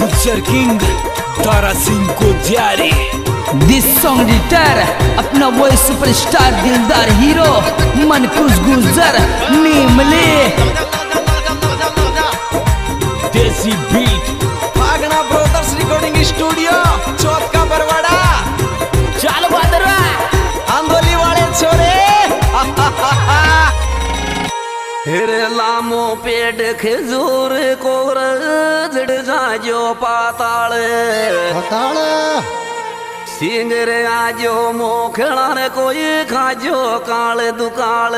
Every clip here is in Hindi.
गुज्जर किंग तारा सिंह को जारी दिस सॉन्ग रिटायर अपना वो सुपरस्टार दिलदार हीरो मनकुश गुजर नीमले देसी बीट पेट खजूर कोर जड़ जाजो पाताल। सिंगर आजो मोखड़ा रे कोई खाजो काल दुकाल।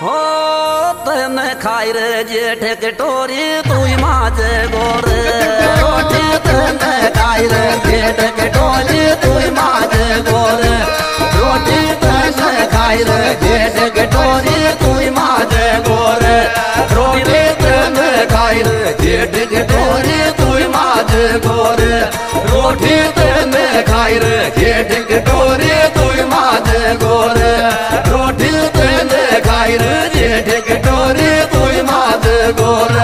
हो तने खाई रे जेठ कटोरी तू माज गोर। रोटी तने खाई रे जेठ कटोरी तू माज गोर। रोटी तने खाई रे जेठ कटोरी तू तने खाई रे जेठ माज गोर। रोटी तने खाई रे जेठ कटोरी तू माज गोर।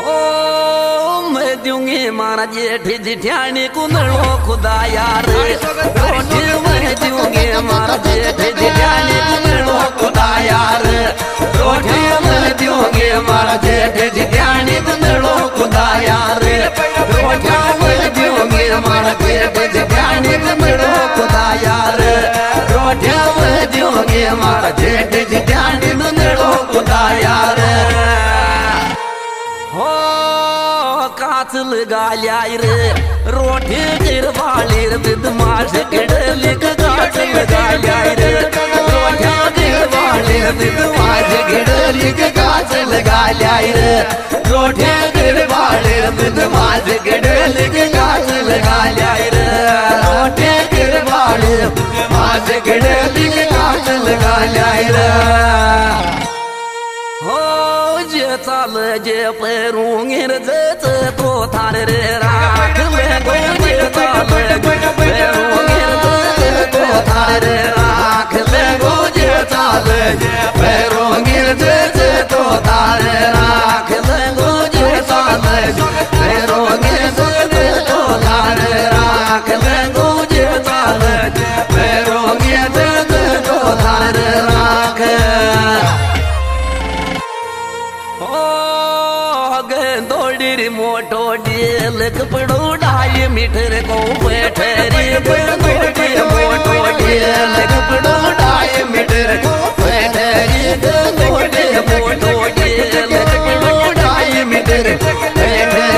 ओ मैं दूँगी मारा जेठ जिठानी कुंदड़ो खुदा यार। रोटी मैं दूँगी मारा जेठ जिठानी कुंदड़ो खुदा यार। रोटी मैं खुदा यार। काच लगाया रे रोटी गिर वाली रे बदमाश गिड़लिक काच लगाया रे रोटी गिर वाली रे बदमाश गिड़लिक काच लगाया रे रोटी गिर वाली रे जे चाल जे पैरूंगीर जच तो थार रे मीठर को बैठे रे दौड़ी मोटो मीठर को बैठे रे दौड़ी मोटो डेल कपड़ो डाई मीठर बैठे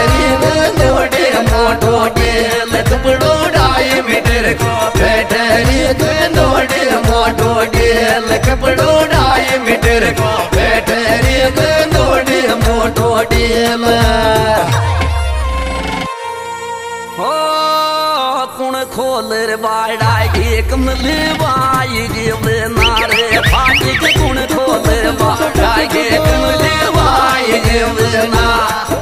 रे मोटो डेल कपड़ो डाई मीठर को बैठे रे मोटो डेल कपड़ो डाई मीठर को बैठे रे मोटो डेल कुण खोल रे बाड़ा के कमल बाई गे नारे फाटी के कुण खोल रे बाड़ा के कमल बाई गे ना।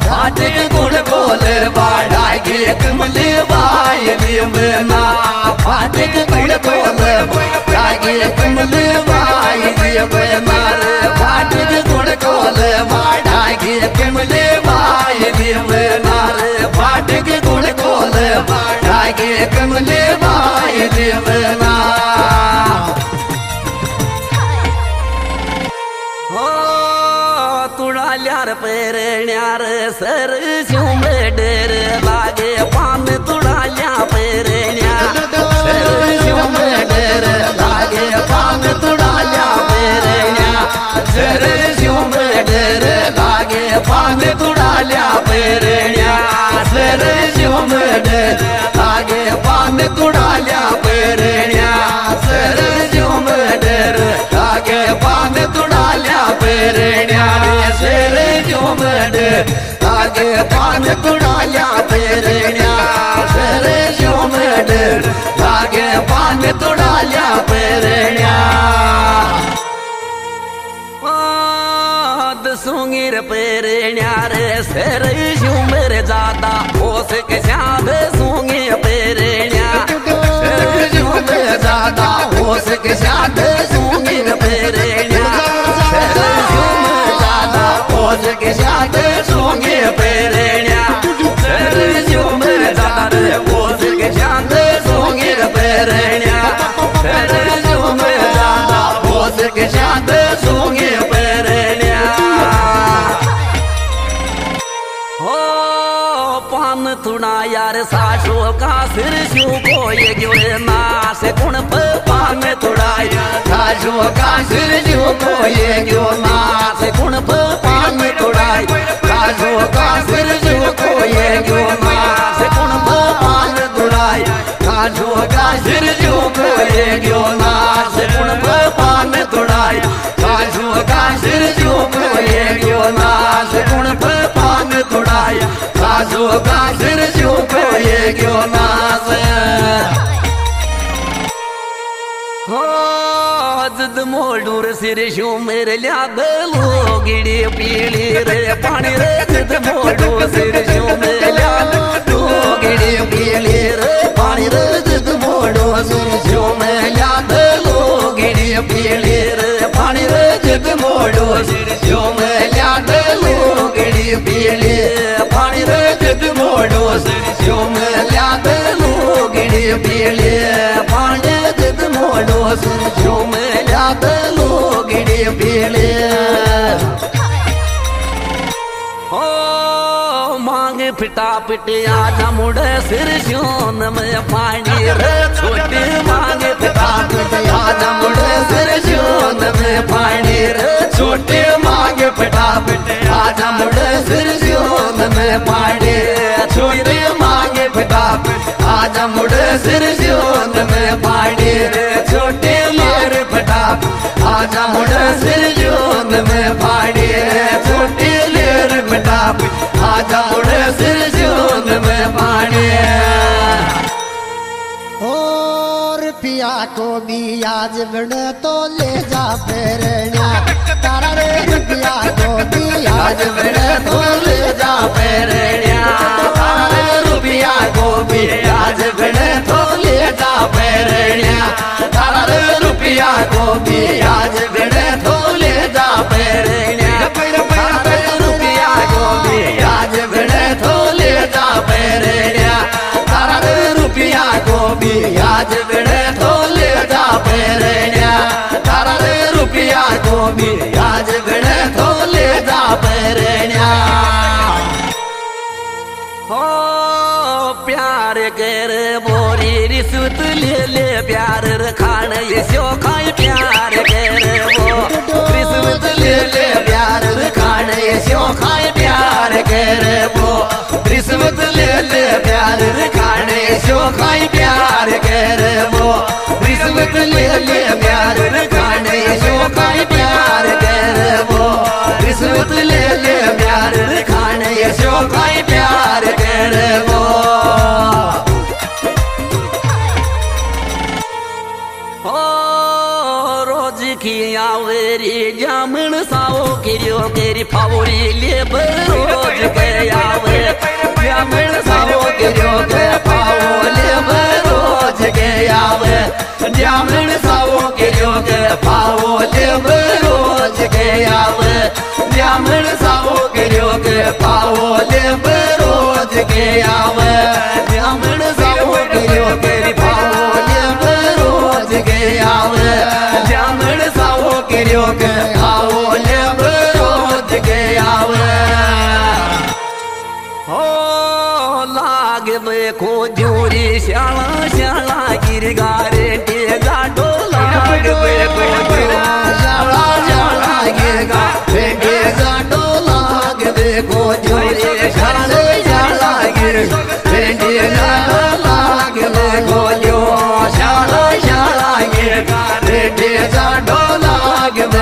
फाटी के कुण खोल रे बाड़ा के कमल बाई गे ना। फाटी के कुण खोल रे बाड़ा के कमल बाई गे ना। रे फाटी के कुण खोल रे बाड़ा के कमल बाई के कमल बाई गे ना हो तुडाल्यार पेरण्यार सर शिवमे डेर लागे पान तुडाल्या पेरण्या सर शिवमे डेर लागे पान तुडाल्या पेरण्या सर शिवमे डेर लागे पान तुडाल्या पेरण्या सर शिवमे डेर लागे पान तुडाल्या पेरण्या सर शिवमे डेर लागे पान तुडाल्या पेरण्या शेर जोमड लागे पान तुडाल्या पेरण्या शेर जोमड लागे पान तुडाल्या पेरण्या सुंगीर पेरण्या रे शेर झुमर जाता के श्याम सूँगे तेरे ज़्यादा हो सके श्याम सूँगे तेरे ज़्यादा हो सके श्याम सूँगे तेरे हो सके श्याम सूँगे तेरे ज़्यादा हो सके शू को ये क्यों रे ना से कुण पान तुड़ाई काजू का सिर शू को ये क्यों ना से कुण पान तुड़ाई काजू का सिर शू को ये क्यों ना से कुण पान तुड़ाई काजू का सिर शू को ये क्यों ना से कुण पान तुड़ाई काजू का सिर शू को ये क्यों ना से कुण पान तुड़ाई काजू का मोडूर सिर शू मेरे लिया गलो गिड़ी पीली रे पानी रे जद मोडूर सिर शू मेरे लिया गलो गिड़ी पीली रे पानी रे जद मोडूर सिर शू मेरे लिया गलो गिड़ी पीली रे पानी रे जद मोडूर सिर पिटिया जमुड़े सिर शोन में पानी रे, छोटे मांगे फिटा पिटिया जमुड़े सिर शोन में पानी रे, छोटे मांगे फिटा पिटिया जमुड़े सिर शोन में पानी छोटे मांगे फिटा आज मुड़े सिर शोन में पानी रे, छोटे मारे फिटा आज मुड़े सिर और को भी आज बने तो ले जा फेरना। तारा रे पिया को भी आज बड़े तो ले जा पेरण्या तारे रुपया को भी आज बड़े तो ले जा तारे रुपया को भी आज बड़े तो ले जा रुपया आज बड़े तो जा रुपया आज आज बड़े तो ले जा पेरण्या हो प्यार कर बोरी रिश्वत ले ले, प्यार रखान ये सो खाए प्यार कर वो रिश्वत ले ले, प्यार रखान ये सो खाए प्यार कर वो रिश्वत ले ले, प्यार रखान ये सो खाए प्यार कर वो रिश्वत ले ले रिश्वत ले प्यार रखान ये सो खाए प्यार कर वो। ओ, रोज की आवेरी जामन साओ किरियो केरी फावरी ले रोज के आवे। जामन साओ किरियो के फावो ले रोज के आवे। जामन साओ किरियो के फावो देखो जूरी, श्याला श्याला गिरगारे के गाडो लाग देखो श्याला श्याला गिरगारे के गाडो लाग देखो